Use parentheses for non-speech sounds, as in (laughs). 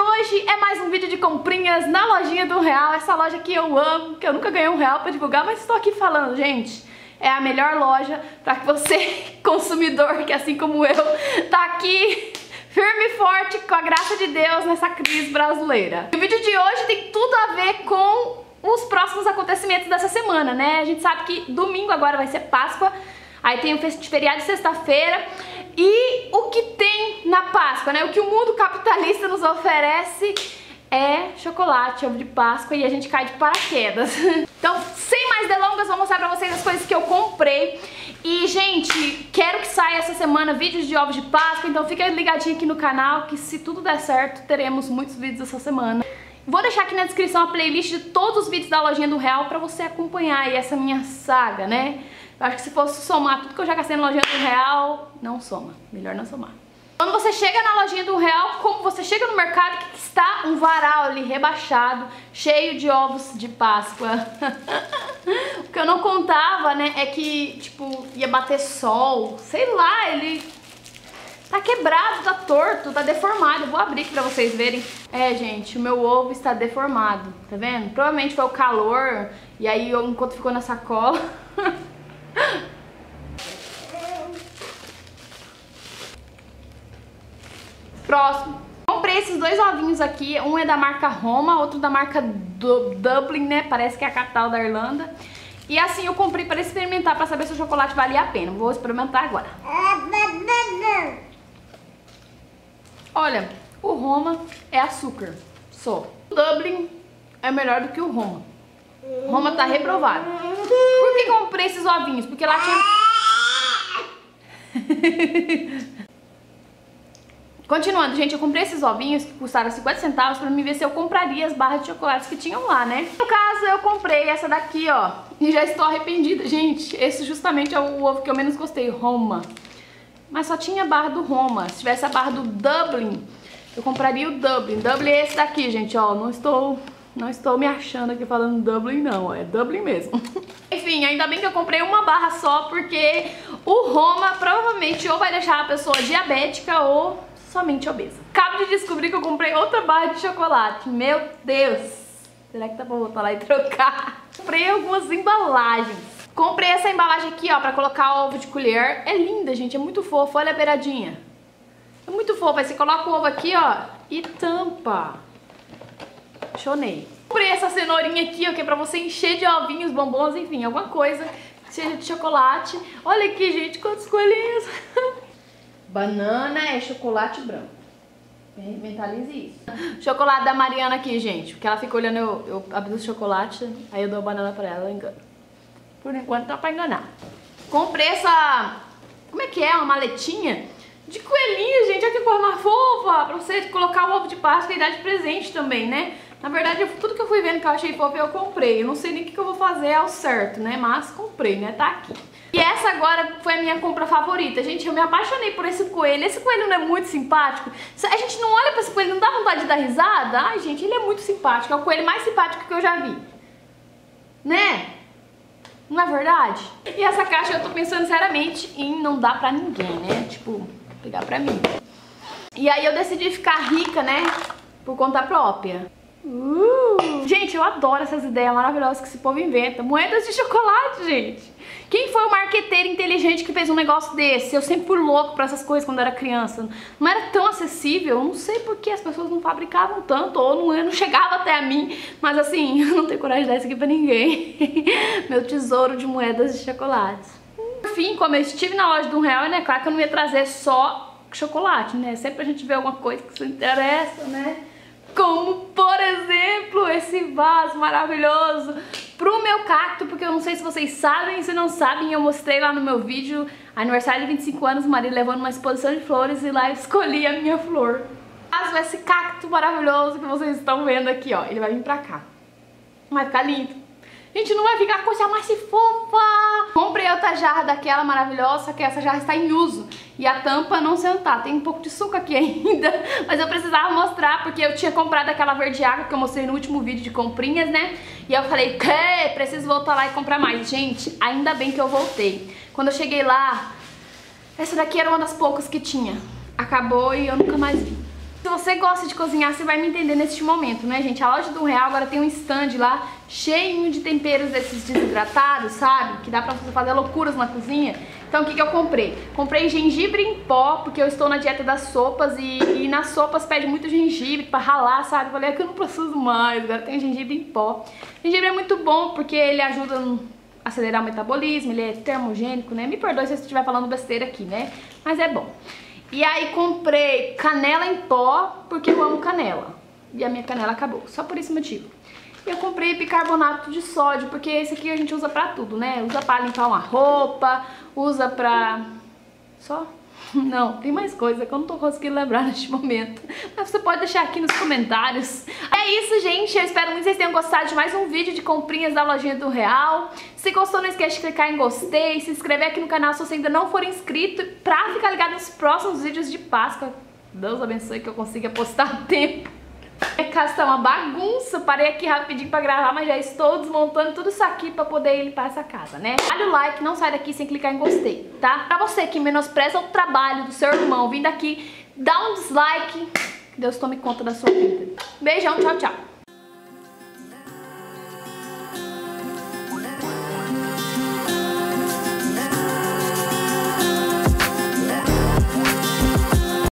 hoje é mais um vídeo de comprinhas na lojinha do Real, essa loja que eu amo, que eu nunca ganhei um real pra divulgar, mas estou aqui falando, gente, é a melhor loja para que você, (laughs) consumidor, que assim como eu, tá aqui firme e forte com a graça de Deus nessa crise brasileira. O vídeo de hoje tem tudo a ver com os próximos acontecimentos dessa semana, né? A gente sabe que domingo agora vai ser Páscoa, aí tem o feriado de sexta-feira, e o que tem na Páscoa, né? O que o mundo capitalista nos oferece é chocolate, ovo de Páscoa e a gente cai de paraquedas. (laughs) Então, sem mais delongas, vou mostrar pra vocês as coisas que eu comprei. E, gente, quero que saia essa semana vídeos de ovos de Páscoa, então fica ligadinho aqui no canal que se tudo der certo, teremos muitos vídeos essa semana. Vou deixar aqui na descrição a playlist de todos os vídeos da lojinha do Real pra você acompanhar aí essa minha saga, né? Eu acho que se fosse somar tudo que eu já gastei na lojinha do Real, não soma. Melhor não somar. Quando você chega na lojinha do Real, como você chega no mercado, que está um varal ali rebaixado, cheio de ovos de Páscoa. (laughs) o que eu não contava, né, é que, tipo, ia bater sol, sei lá, ele tá quebrado, tá torto, tá deformado. Vou abrir aqui pra vocês verem. É, gente, o meu ovo está deformado, tá vendo? Provavelmente foi o calor, e aí enquanto ficou na sacola... (laughs) Próximo. Comprei esses dois ovinhos aqui, um é da marca Roma, outro da marca Dublin, né? Parece que é a capital da Irlanda. E assim eu comprei para experimentar, para saber se o chocolate valia a pena. Vou experimentar agora. Olha, o Roma é açúcar, só. O Dublin é melhor do que o Roma. Roma tá reprovado. Por que comprei esses ovinhos? Porque lá tinha... (laughs) Continuando, gente, eu comprei esses ovinhos que custaram 50 centavos pra me ver se eu compraria as barras de chocolates que tinham lá, né? No caso, eu comprei essa daqui, ó, e já estou arrependida. Gente, esse justamente é o ovo que eu menos gostei, Roma. Mas só tinha barra do Roma. Se tivesse a barra do Dublin, eu compraria o Dublin. Dublin é esse daqui, gente, ó, não estou não estou me achando aqui falando Dublin não, é Dublin mesmo. (laughs) Enfim, ainda bem que eu comprei uma barra só, porque o Roma provavelmente ou vai deixar a pessoa diabética ou somente obesa. Acabo de descobrir que eu comprei outra barra de chocolate. Meu Deus! Será que dá pra voltar lá e trocar? (laughs) Comprei algumas embalagens. Comprei essa embalagem aqui, ó, pra colocar ovo de colher. É linda, gente, é muito fofo. Olha a beiradinha. É muito fofo. Aí você coloca o ovo aqui, ó, e tampa apaixonei. Comprei essa cenourinha aqui, ó, que é pra você encher de ovinhos, bombons, enfim, alguma coisa seja de chocolate. Olha aqui, gente, quantos coelhinhos. (laughs) Banana é chocolate branco. Mentalize isso. Chocolate da Mariana aqui, gente. Porque ela fica olhando, eu, eu abro o chocolate, aí eu dou a banana pra ela, engano. Por enquanto tá pra enganar. Comprei essa... Como é que é? Uma maletinha de coelhinho, gente. Olha que cor mais fofa. Pra você colocar o ovo de Páscoa e dar de presente também, né? Na verdade, tudo que eu fui vendo que eu achei fofo, eu comprei. Eu não sei nem o que eu vou fazer ao certo, né? Mas comprei, né? Tá aqui. E essa agora foi a minha compra favorita. Gente, eu me apaixonei por esse coelho. Esse coelho não é muito simpático? A gente não olha pra esse coelho, não dá vontade de dar risada? Ai, gente, ele é muito simpático. É o coelho mais simpático que eu já vi. Né? Não é verdade? E essa caixa eu tô pensando seriamente em não dar pra ninguém, né? Tipo, pegar pra mim. E aí eu decidi ficar rica, né? Por conta própria. Uh! Gente, eu adoro essas ideias maravilhosas que esse povo inventa. Moedas de chocolate, gente. Quem foi o marqueteiro inteligente que fez um negócio desse? Eu sempre fui louco pra essas coisas quando era criança. Não era tão acessível, eu não sei por que as pessoas não fabricavam tanto, ou não, não chegava até a mim. Mas assim, (laughs) eu não tenho coragem de dar isso aqui pra ninguém. (laughs) Meu tesouro de moedas de chocolate. Enfim, como eu estive na loja do um real, né? Claro que eu não ia trazer só chocolate, né? Sempre a gente vê alguma coisa que se interessa, né? Como, por exemplo, esse vaso maravilhoso pro meu cacto, porque eu não sei se vocês sabem, se não sabem, eu mostrei lá no meu vídeo, aniversário de 25 anos, o marido levando uma exposição de flores e lá eu escolhi a minha flor. Esse cacto maravilhoso que vocês estão vendo aqui, ó, ele vai vir pra cá. Vai ficar lindo. Gente, não vai ficar coisa mais fofa. Comprei outra jarra daquela maravilhosa, que essa jarra está em uso. E a tampa não sentar. Tem um pouco de suco aqui (laughs) ainda, mas eu precisava mostrar porque eu tinha comprado aquela verde água que eu mostrei no último vídeo de comprinhas, né? E eu falei, que preciso voltar lá e comprar mais. Gente, ainda bem que eu voltei. Quando eu cheguei lá, essa daqui era uma das poucas que tinha. Acabou e eu nunca mais vi. Se você gosta de cozinhar, você vai me entender neste momento, né, gente? A loja do Real agora tem um stand lá cheio de temperos desses desidratados, sabe? Que dá pra você fazer loucuras na cozinha. Então o que, que eu comprei? Comprei gengibre em pó, porque eu estou na dieta das sopas e, e nas sopas pede muito gengibre pra ralar, sabe? Falei, é que eu não preciso mais, agora tem gengibre em pó. Gengibre é muito bom porque ele ajuda a acelerar o metabolismo, ele é termogênico, né? Me perdoe se eu estiver falando besteira aqui, né? Mas é bom. E aí comprei canela em pó, porque eu amo canela. E a minha canela acabou, só por esse motivo. E eu comprei bicarbonato de sódio, porque esse aqui a gente usa pra tudo, né? Usa pra limpar uma roupa, usa pra... Só? (laughs) Não, tem mais coisa que eu não tô conseguindo lembrar (laughs) neste momento. Mas você pode deixar aqui nos comentários. É isso, gente. Eu espero muito que vocês tenham gostado de mais um vídeo de comprinhas da lojinha do Real. Se gostou, não esquece de clicar em gostei, se inscrever aqui no canal se você ainda não for inscrito, pra ficar ligado nos próximos vídeos de Páscoa. Deus abençoe que eu consiga postar a tempo. Minha casa tá uma bagunça, parei aqui rapidinho pra gravar, mas já estou desmontando tudo isso aqui pra poder limpar essa casa, né? Olha o like, não sai daqui sem clicar em gostei, tá? Pra você que menospreza o trabalho do seu irmão vindo aqui, dá um dislike, Deus tome conta da sua vida. Beijão, tchau, tchau.